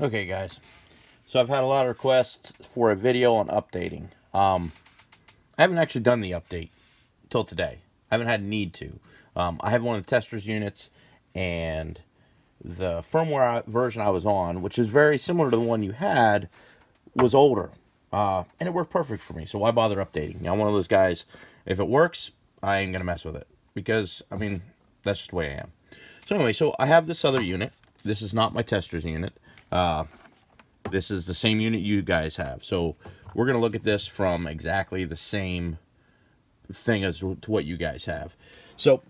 Okay, guys. So I've had a lot of requests for a video on updating. Um, I haven't actually done the update till today. I haven't had need to. Um, I have one of the testers units, and the firmware version I was on, which is very similar to the one you had, was older. Uh, and it worked perfect for me, so why bother updating? Know, I'm one of those guys, if it works, I ain't going to mess with it. Because, I mean, that's just the way I am. So anyway, so I have this other unit. This is not my tester's unit. Uh, this is the same unit you guys have. So we're going to look at this from exactly the same thing as to what you guys have. So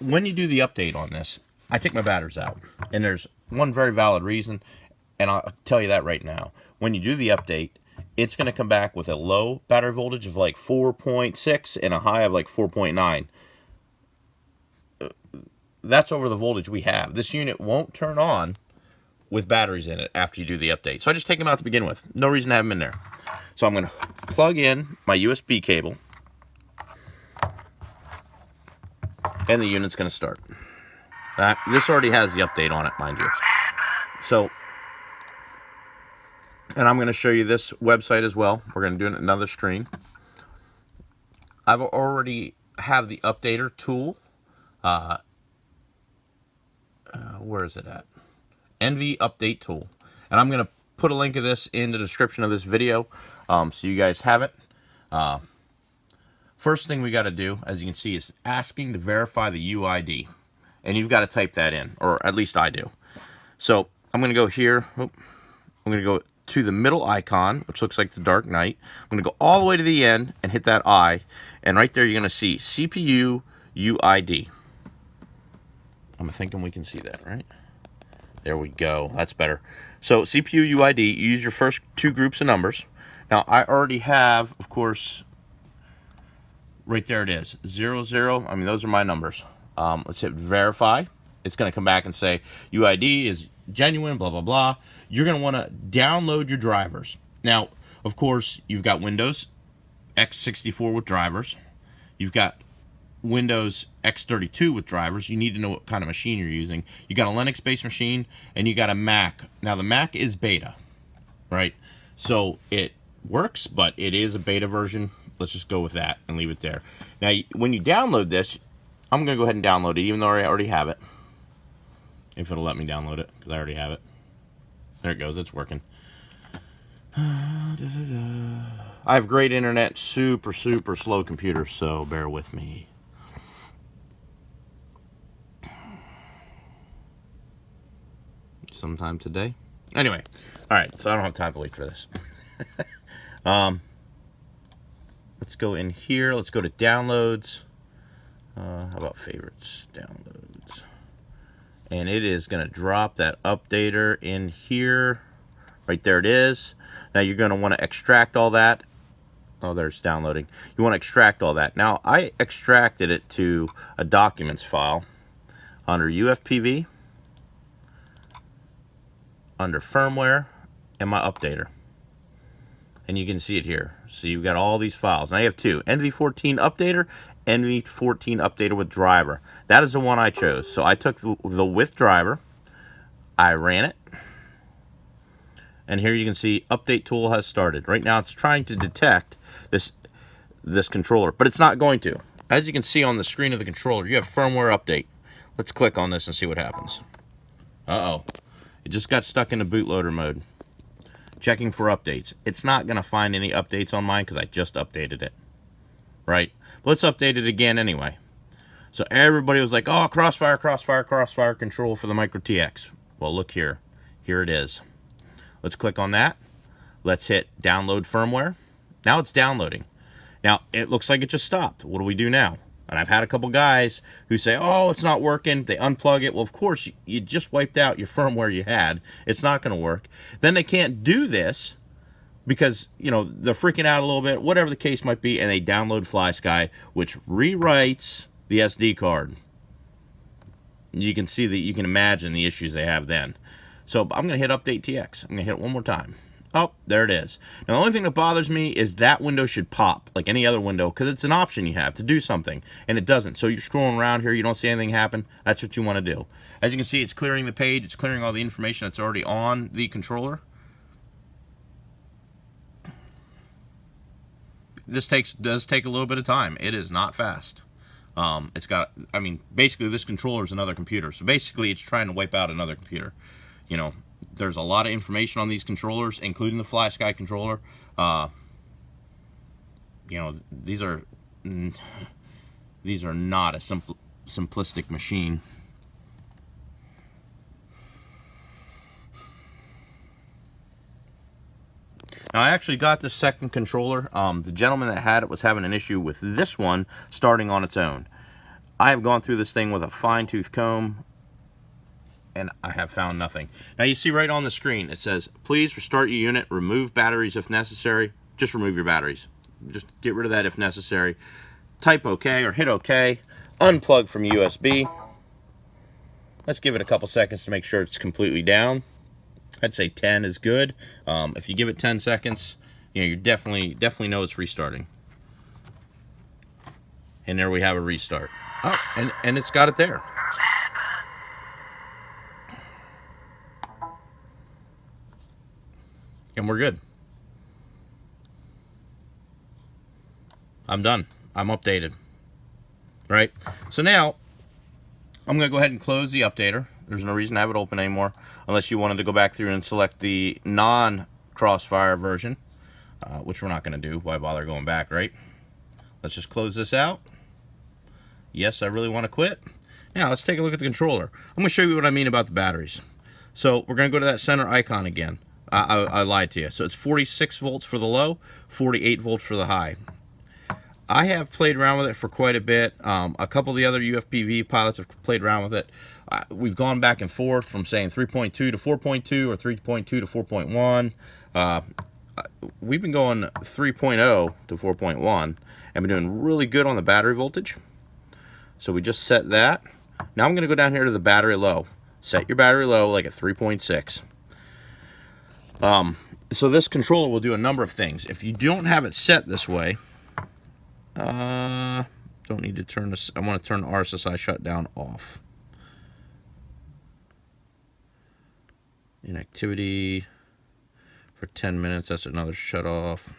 when you do the update on this, I take my batteries out. And there's one very valid reason, and I'll tell you that right now. When you do the update, it's going to come back with a low battery voltage of like 4.6 and a high of like 4.9 that's over the voltage we have. This unit won't turn on with batteries in it after you do the update. So I just take them out to begin with. No reason to have them in there. So I'm going to plug in my USB cable. And the unit's going to start. Uh, this already has the update on it, mind you. So, and I'm going to show you this website as well. We're going to do another screen. I've already have the updater tool. Uh, uh, where is it at? NV Update Tool. And I'm going to put a link of this in the description of this video um, so you guys have it. Uh, first thing we got to do, as you can see, is asking to verify the UID. And you've got to type that in, or at least I do. So I'm going to go here. I'm going to go to the middle icon, which looks like the Dark Knight. I'm going to go all the way to the end and hit that I. And right there, you're going to see CPU UID. I'm thinking we can see that, right? There we go. That's better. So CPU UID, you use your first two groups of numbers. Now, I already have, of course, right there it is, zero, zero. I mean, those are my numbers. Um, let's hit verify. It's going to come back and say UID is genuine, blah, blah, blah. You're going to want to download your drivers. Now, of course, you've got Windows x64 with drivers. You've got Windows X32 with drivers, you need to know what kind of machine you're using. You got a Linux-based machine, and you got a Mac. Now, the Mac is beta, right? So it works, but it is a beta version. Let's just go with that and leave it there. Now, when you download this, I'm going to go ahead and download it, even though I already have it. If it'll let me download it, because I already have it. There it goes. It's working. I have great internet, super, super slow computer, so bear with me. Sometime today. Anyway, all right, so I don't have time to wait for this. um, let's go in here. Let's go to downloads. Uh, how about favorites? Downloads. And it is going to drop that updater in here. Right there it is. Now you're going to want to extract all that. Oh, there's downloading. You want to extract all that. Now, I extracted it to a documents file under UFPV under firmware and my updater. And you can see it here. So you've got all these files. Now you have two. NV14 updater, NV14 updater with driver. That is the one I chose. So I took the, the with driver. I ran it. And here you can see update tool has started. Right now it's trying to detect this this controller, but it's not going to. As you can see on the screen of the controller, you have firmware update. Let's click on this and see what happens. Uh-oh. It just got stuck in the bootloader mode. Checking for updates. It's not going to find any updates on mine because I just updated it. Right? But let's update it again anyway. So everybody was like, oh, crossfire, crossfire, crossfire control for the Micro TX. Well, look here. Here it is. Let's click on that. Let's hit download firmware. Now it's downloading. Now, it looks like it just stopped. What do we do now? And I've had a couple guys who say, oh, it's not working. They unplug it. Well, of course, you, just wiped out your firmware you had. It's not going to work. Then they can't do this because, you know, they're freaking out a little bit, whatever the case might be, and they download FlySky, which rewrites the SD card. You can see that you can imagine the issues they have then. So I'm going to hit Update TX. I'm going to hit it one more time. Oh, there it is. Now, the only thing that bothers me is that window should pop, like any other window, because it's an option you have to do something, and it doesn't. So you're scrolling around here, you don't see anything happen. That's what you want to do. As you can see, it's clearing the page. It's clearing all the information that's already on the controller. This takes does take a little bit of time. It is not fast. Um, it's got, I mean, basically this controller is another computer. So basically it's trying to wipe out another computer. You know, there's a lot of information on these controllers, including the FlySky controller. Uh, you know, these are these are not a simple simplistic machine. Now, I actually got this second controller. Um, the gentleman that had it was having an issue with this one starting on its own. I have gone through this thing with a fine-tooth comb and I have found nothing. Now you see right on the screen, it says, please restart your unit, remove batteries if necessary. Just remove your batteries. Just get rid of that if necessary. Type OK or hit OK. Unplug from USB. Let's give it a couple seconds to make sure it's completely down. I'd say 10 is good. Um, if you give it 10 seconds, you know, you definitely, definitely know it's restarting. And there we have a restart. Oh, and, and it's got it there. And we're good. I'm done. I'm updated. Right? So now, I'm going to go ahead and close the updater. There's no reason to have it open anymore, unless you wanted to go back through and select the non-Crossfire version, uh, which we're not going to do. Why bother going back, right? Let's just close this out. Yes, I really want to quit. Now, let's take a look at the controller. I'm going to show you what I mean about the batteries. So, we're going to go to that center icon again. I, I, I lied to you. So it's 46 volts for the low, 48 volts for the high. I have played around with it for quite a bit. Um, a couple of the other UFPV pilots have played around with it. Uh, we've gone back and forth from saying 3.2 to 4.2 or 3.2 to 4.1. Uh, we've been going 3.0 to 4.1 and been doing really good on the battery voltage. So we just set that. Now I'm going to go down here to the battery low. Set your battery low like at 3.6. Um, so this controller will do a number of things. If you don't have it set this way, uh, don't need to turn this, I want to turn RSSI shutdown off. Inactivity for 10 minutes, that's another shut off.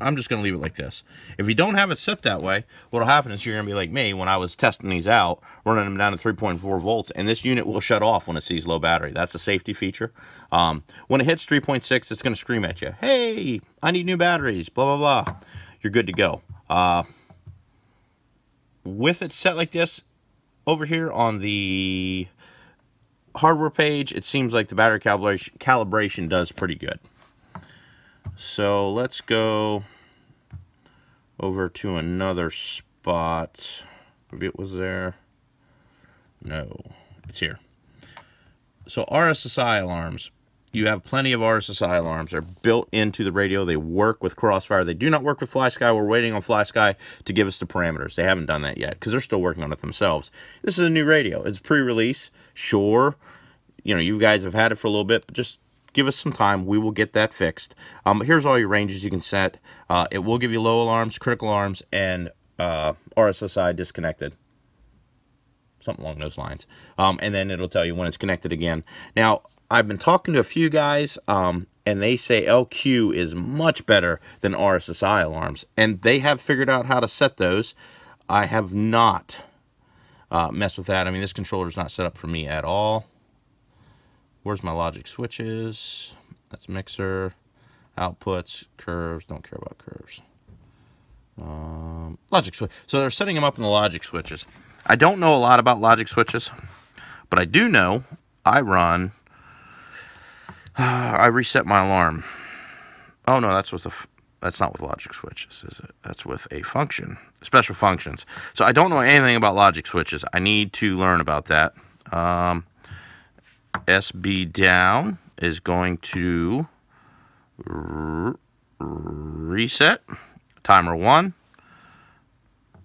I'm just going to leave it like this. If you don't have it set that way, what will happen is you're going to be like me when I was testing these out, running them down to 3.4 volts, and this unit will shut off when it sees low battery. That's a safety feature. Um, when it hits 3.6, it's going to scream at you, hey, I need new batteries, blah, blah, blah. You're good to go. Uh, with it set like this, over here on the hardware page, it seems like the battery calibration, calibration does pretty good. So let's go over to another spot. Maybe it was there. No, it's here. So RSSI alarms. You have plenty of RSSI alarms. They're built into the radio. They work with Crossfire. They do not work with FlySky. We're waiting on FlySky to give us the parameters. They haven't done that yet because they're still working on it themselves. This is a new radio. It's pre-release. Sure, you know, you guys have had it for a little bit, but just give us some time. We will get that fixed. Um, here's all your ranges you can set. Uh, it will give you low alarms, critical alarms, and uh, RSSI disconnected. Something along those lines. Um, and then it'll tell you when it's connected again. Now, I've been talking to a few guys, um, and they say LQ is much better than RSSI alarms. And they have figured out how to set those. I have not uh, messed with that. I mean, this controller is not set up for me at all. Where's my logic switches? That's mixer, outputs, curves. Don't care about curves. Um, logic switch. So they're setting them up in the logic switches. I don't know a lot about logic switches, but I do know I run. I reset my alarm. Oh no, that's with a. That's not with logic switches, is it? That's with a function, special functions. So I don't know anything about logic switches. I need to learn about that. Um, SB down is going to reset, timer one,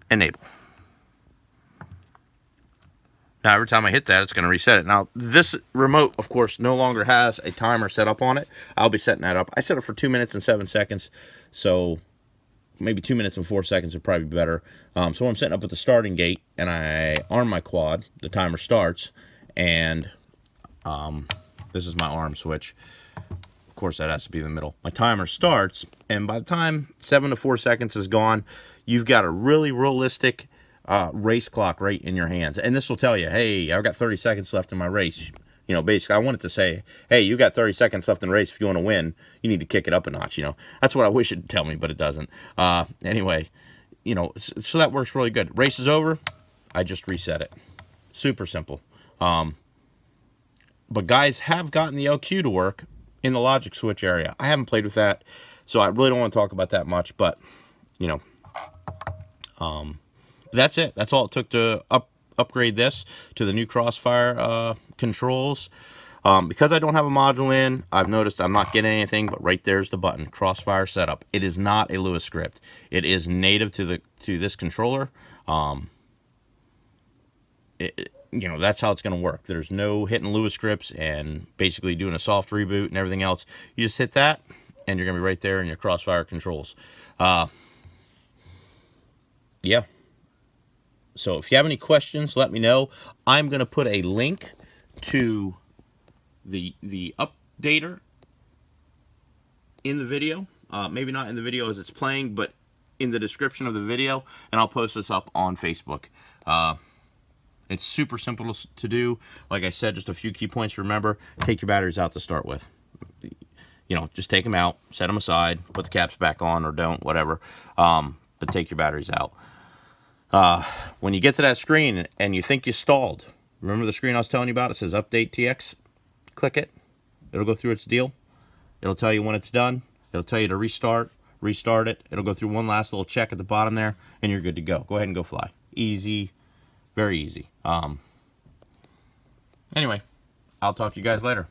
enable. Now, every time I hit that, it's going to reset it. Now, this remote, of course, no longer has a timer set up on it. I'll be setting that up. I set it for 2 minutes and 7 seconds, so maybe 2 minutes and 4 seconds would probably be better. Um, so I'm setting up at the starting gate, and I arm my quad. The timer starts, and um, this is my arm switch. Of course, that has to be the middle. My timer starts, and by the time 7 to 4 seconds is gone, you've got a really realistic uh, race clock right in your hands. And this will tell you, hey, I've got 30 seconds left in my race. You know, basically, I wanted it to say, hey, you got 30 seconds left in the race. If you want to win, you need to kick it up a notch. You know, that's what I wish it'd tell me, but it doesn't. Uh, anyway, you know, so that works really good. Race is over. I just reset it. Super simple. Um, but guys have gotten the LQ to work in the logic switch area. I haven't played with that, so I really don't want to talk about that much, but, you know, um, that's it. That's all it took to up upgrade this to the new Crossfire uh, controls. Um, because I don't have a module in, I've noticed I'm not getting anything, but right there's the button, Crossfire Setup. It is not a Lua script. It is native to the to this controller. Um, you know, that's how it's going to work. There's no hitting Lua scripts and basically doing a soft reboot and everything else. You just hit that, and you're going to be right there in your Crossfire controls. Uh, yeah. So if you have any questions, let me know. I'm going to put a link to the the updater in the video. Uh, maybe not in the video as it's playing, but in the description of the video, and I'll post this up on Facebook. Uh, it's super simple to do. Like I said, just a few key points to remember. Take your batteries out to start with. You know, just take them out, set them aside, put the caps back on or don't, whatever. Um, but take your batteries out. Uh, when you get to that screen and you think you stalled, remember the screen I was telling you about? It says Update TX. Click it. It'll go through its deal. It'll tell you when it's done. It'll tell you to restart, restart it. It'll go through one last little check at the bottom there, and you're good to go. Go ahead and go fly. Easy, very easy. Um, anyway, I'll talk to you guys later.